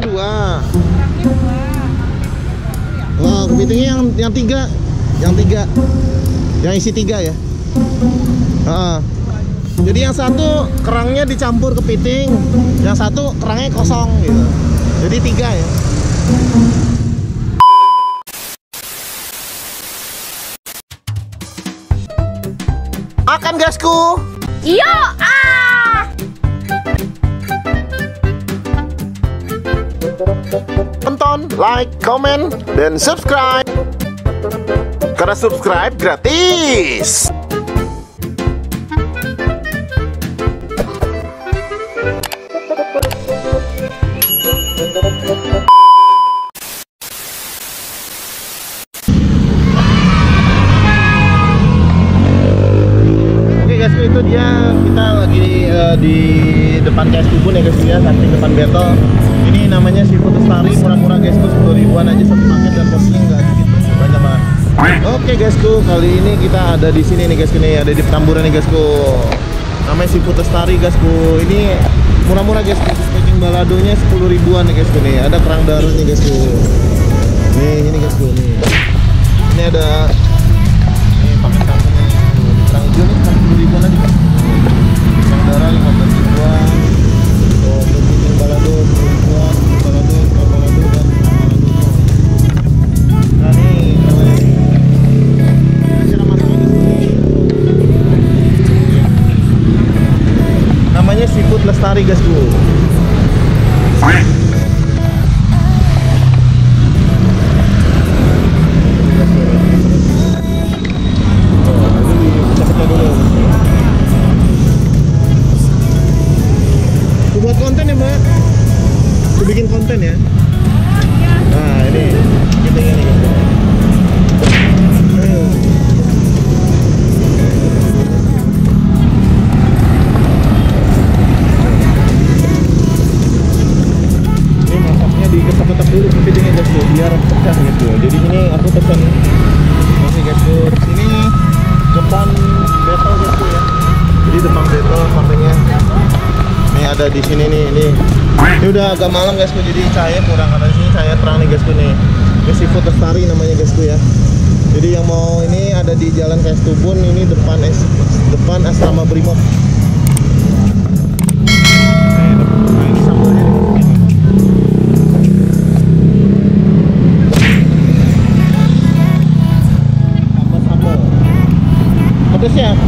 dua. Dua. Kepitingnya yang yang tiga, yang tiga, yang isi tiga ya. Heeh. Jadi yang satu kerangnya dicampur kepiting, yang satu kerangnya kosong gitu. Jadi tiga ya. Makan gasku. Iyo, ah! Like, comment, dan subscribe. Karena subscribe gratis. Oke guys, itu dia kita lagi di depan KS Tubun ya guys ya, samping depan Beto. Ini namanya seafood lestari, murah-murah guys tuh 10 ribuan aja satu paket dan porsinya enggak gitu, banyak banget. Oke guysku, kali ini kita ada di sini nih guysku nih, ada di Petamburan nih guysku. Namanya seafood lestari guysku. Ini murah-murah guys, packing baladonya 10 ribuan nih guysku nih. Ada kerang daru nih guysku. Nih, ini guysku nih. Ini ada ada di sini nih ini. Ini udah agak malam guys tuh jadi cahaya kurang. Karena sini cahaya terang nih guys tuh nih. Ini seafood lestari namanya guys tuh ya. Jadi yang mau ini ada di jalan KS Tubun ini depan es depan asrama Brimob. Nah,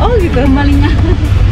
oh gitu malingnya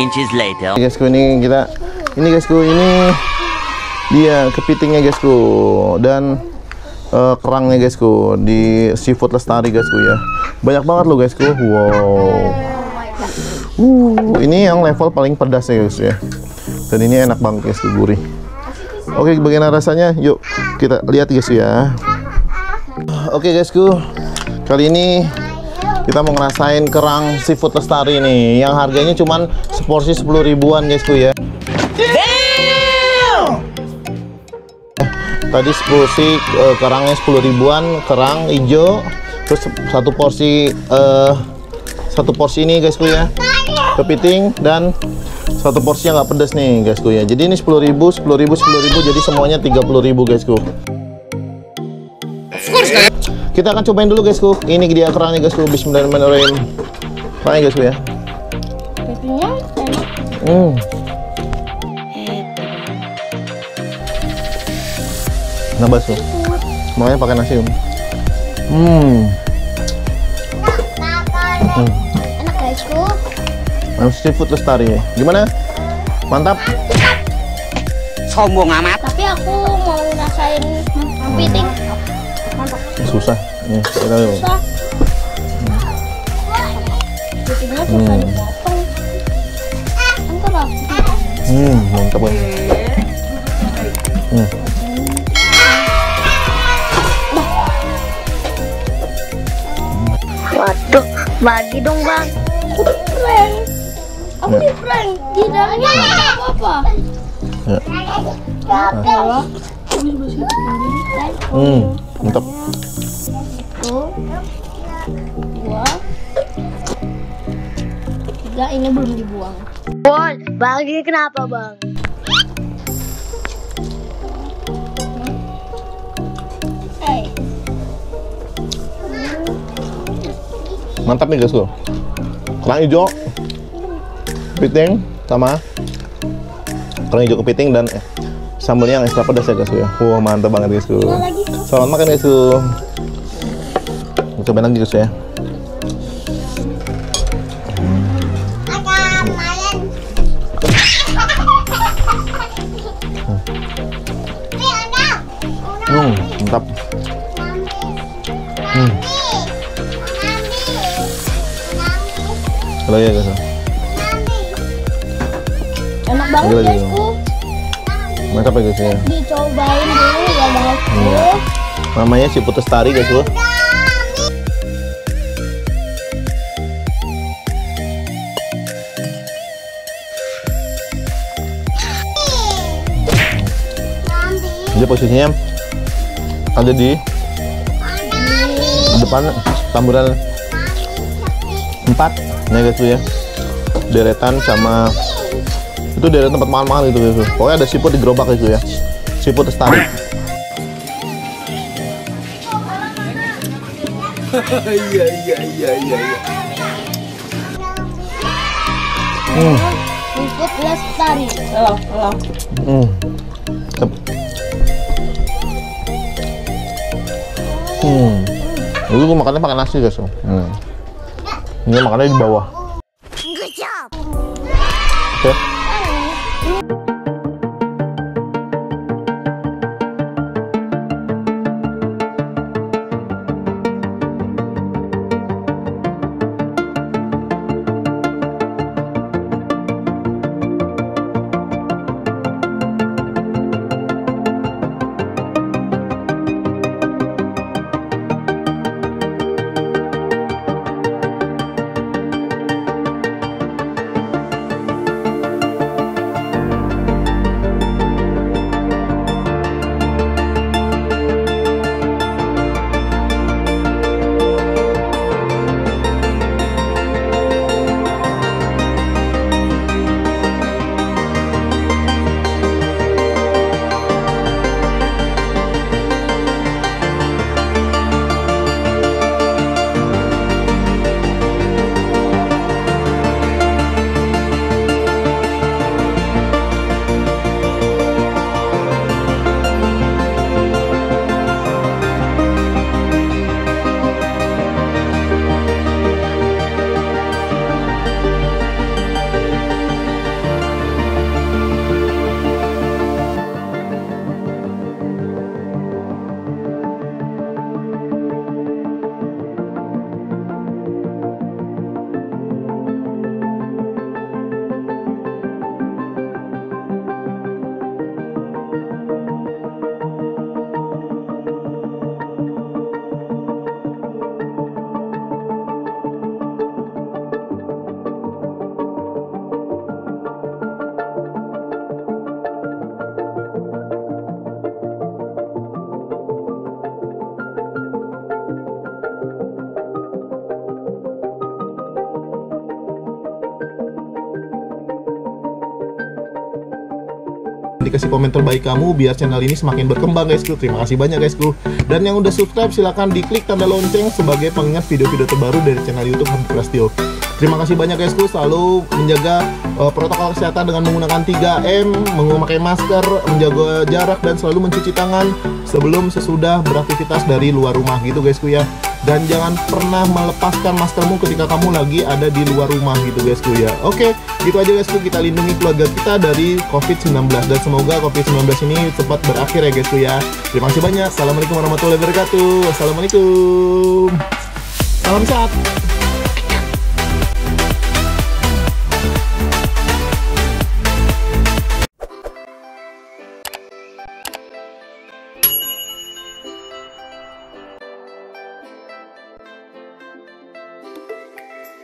inches later. guysku ini kita ini guysku ini dia kepitingnya guysku dan eh, kerangnya guysku di seafood lestari guysku ya. Banyak banget loh guysku. Wow. Uh ini yang level paling pedas ya guys ya. Dan ini enak banget guysku gurih. Oke bagaimana rasanya? Yuk kita lihat guys ya. Oke guysku. Kali ini kita mau ngerasain kerang seafood lestari nih yang harganya cuman seporsi 10 ribuan guysku ya. Tadi seporsi eh, kerangnya 10 ribuan kerang hijau terus satu porsi eh, satu porsi ini guysku ya kepiting dan satu porsi yang nggak pedas nih guysku ya. Jadi ini 10 ribu 10 ribu 10 ribu jadi semuanya 30 ribu guysku kita akan cobain dulu guysku ini dia kerangnya guysku bismillahirrahmanirrahim kerangnya guysku ya Kepitingnya enak. hmm. nambah tuh makanya pakai nasi om hmm Enak guys ku. Ayam seafood lestari ya. Gimana? Mantap? Sombong amat. Tapi aku mau ngerasain kepiting. Mantap. Susah. Nih, kita. Susah. Lah. Hmm, mantap banget. Hmm. Waduh, bagi dong bang. Aku di prank. Aku Ya. di prank. Di dalamnya ada apa-apa. Ya. Apa? Hmm, mantap. Tiga. Ini belum dibuang. Bon, bagi kenapa bang? Eh, Mantap nih guys tuh. Kerang hijau, kepiting sama kerang hijau kepiting dan eh, sambelnya yang ekstra pedas ya guys ya. Wah mantap banget guys Selamat makan guys tuh. Cobain lagi guys ya. Mantap. Hmm. Kalau ya guys. enak banget Lagi, guysku. Mantap ya guys ya. Dicobain dulu ya guysku. Iya. Namanya si putus tari guys lo. Dia posisinya ada di depan tamburan empat ya guys ya deretan sama itu deretan tempat mahal-mahal gitu guys pokoknya ada siput di gerobak gitu ya siput lestari Iya iya iya iya. hmm. Ikut lestari. Hmm. Tep. Hmm. Dulu gue makannya pakai nasi guys. Hmm. Ini makannya di bawah. Oke. Dikasih komen terbaik kamu biar channel ini semakin berkembang guysku. Terima kasih banyak guysku. Dan yang udah subscribe silahkan diklik tanda lonceng sebagai pengingat video-video terbaru dari channel YouTube Hantu Prastio. Terima kasih banyak guysku selalu menjaga uh, protokol kesehatan dengan menggunakan 3M, memakai masker, menjaga jarak dan selalu mencuci tangan sebelum sesudah beraktivitas dari luar rumah gitu guysku ya. Dan jangan pernah melepaskan maskermu ketika kamu lagi ada di luar rumah gitu guysku ya. Oke, gitu aja guysku kita lindungi keluarga kita dari COVID-19 dan semoga COVID-19 ini cepat berakhir ya guysku ya. Terima kasih banyak. Assalamualaikum warahmatullahi wabarakatuh. Assalamualaikum. Salam sehat.